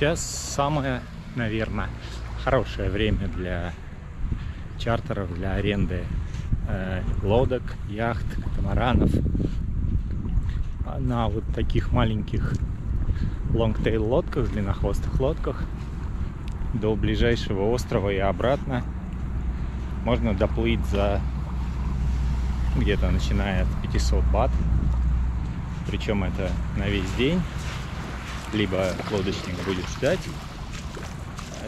Сейчас самое, наверное, хорошее время для чартеров, для аренды э, лодок, яхт, катамаранов. А На вот таких маленьких longtail лодках, длиннохвостых лодках до ближайшего острова и обратно можно доплыть за где-то начиная от 500 бат. Причем это на весь день. Либо лодочник будет ждать,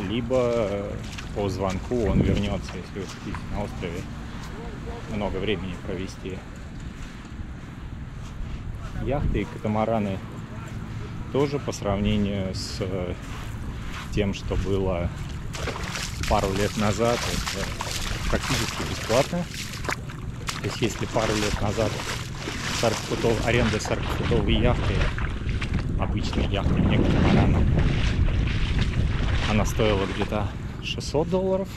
либо по звонку он вернется, если вы хотите на острове много времени провести. Яхты и катамараны тоже по сравнению с э, тем, что было пару лет назад, это практически бесплатно. То есть если пару лет назад 40 футов, аренда 40-футовой яхты, обычной яхты, не катамарана, она стоила где-то 600 долларов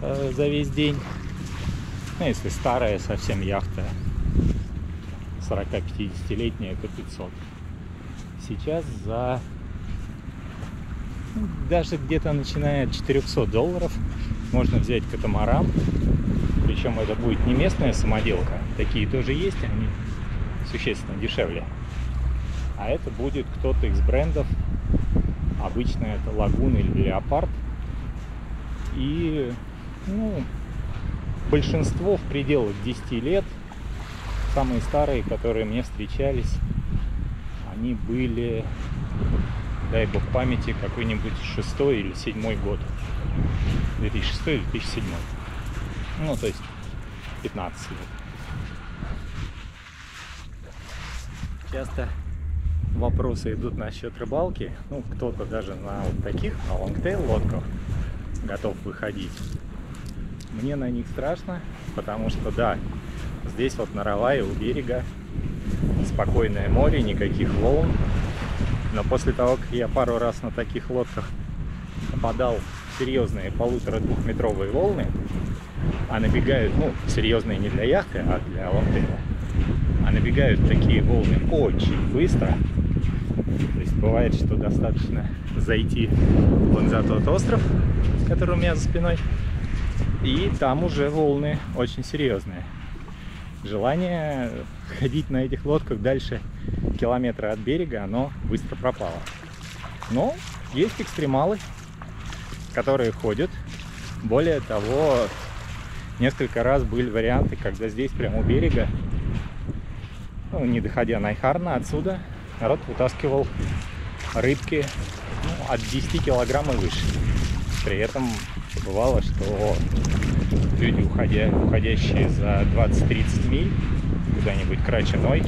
э, за весь день. Ну, если старая совсем яхта, 40-50-летняя, то 500. Сейчас за ну, даже где-то начиная от 400 долларов можно взять катамаран. Причем это будет не местная самоделка. Такие тоже есть, они существенно дешевле. А это будет кто-то из брендов. Обычно это Лагун или Леопард. И ну, большинство в пределах 10 лет. Самые старые, которые мне встречались, они были, дай бог памяти, какой-нибудь шестой или седьмой год. 2006 или 2007. Ну, то есть 15 лет. Часто вопросы идут насчет рыбалки. Ну, кто-то даже на вот таких, на longtail лодках готов выходить. Мне на них страшно, потому что, да, здесь вот на Равае у берега спокойное море, никаких волн. Но после того, как я пару раз на таких лодках попадал в серьезные полутора-двухметровые волны, а набегают, ну, серьезные не для яхты, а для лонгтейла, а набегают такие волны очень быстро. То есть бывает, что достаточно зайти вон за тот остров, который у меня за спиной, и там уже волны очень серьезные. Желание ходить на этих лодках дальше километра от берега, оно быстро пропало. Но есть экстремалы, которые ходят. Более того, несколько раз были варианты, когда здесь прямо у берега, ну, не доходя на Айхарна отсюда, народ вытаскивал рыбки ну, от 10 килограмм и выше. При этом бывало, что люди, уходя, уходящие за 20-30 миль куда-нибудь краченой,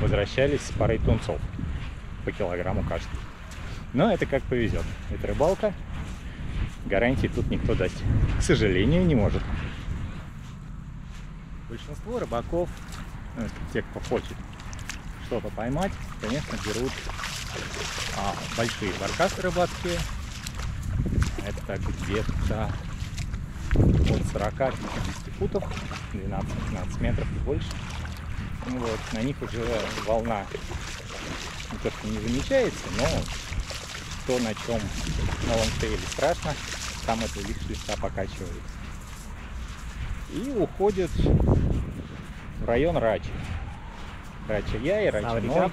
возвращались с парой тунцов по килограмму каждый. Но это как повезет. Это рыбалка. Гарантии тут никто дать, к сожалению, не может. Большинство рыбаков, ну, те, кто хочет что-то поймать, конечно, берут а, большие баркасы рыбацкие. Это где-то от 40-50 футов, 12-15 метров и больше. Ну вот, на них уже волна не то что не замечается, но то, на чем на лонгтейле страшно, там это лишь слегка покачивается. И уходит в район Рачи. Рача я и Рача Ной.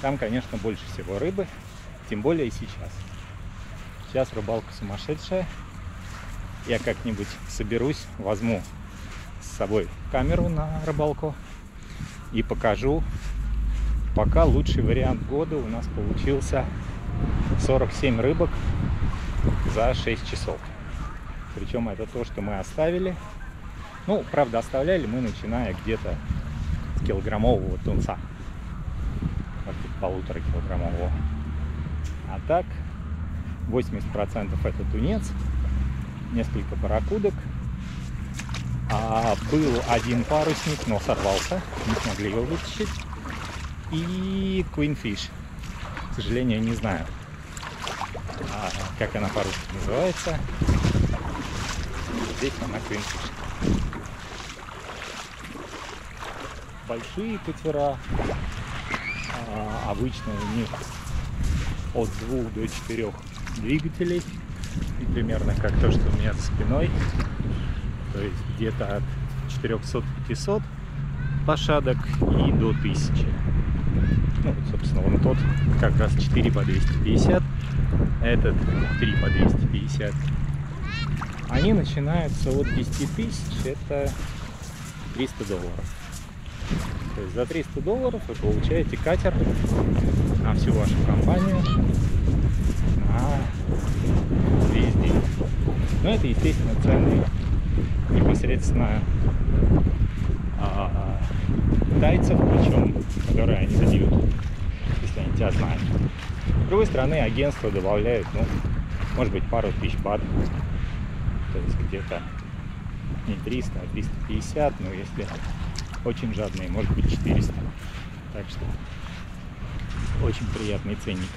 Там, конечно, больше всего рыбы, тем более и сейчас. Сейчас рыбалка сумасшедшая. Я как-нибудь соберусь, возьму с собой камеру на рыбалку и покажу. Пока лучший вариант года у нас получился 47 рыбок за 6 часов. Причем это то, что мы оставили. Ну, правда, оставляли мы, начиная где-то килограммового тунца. Вот полутора килограммового. А так, 80% это тунец, несколько барракудок. А был один парусник, но сорвался, не смогли его вытащить. И Queenfish. К сожалению, не знаю, а, как она по-русски называется. Здесь она Queenfish. Большие катера, а, обычно у них от двух до четырех двигателей. И примерно как то, что у меня за спиной. То есть где-то от 400-500 лошадок и до 1000. Ну, собственно, вон тот как раз 4 по 250, этот 3 по 250. Они начинаются от 10 тысяч, это 300 долларов. То есть за 300 долларов вы получаете катер на всю вашу компанию на весь день. Но это, естественно, цены непосредственно а, тайцев, причем, которые они дают, если они тебя знают. С другой стороны, агентство добавляет, ну, может быть, пару тысяч бат. То есть где-то не 300, а 350, но если очень жадные, может быть 400. Так что очень приятный ценник.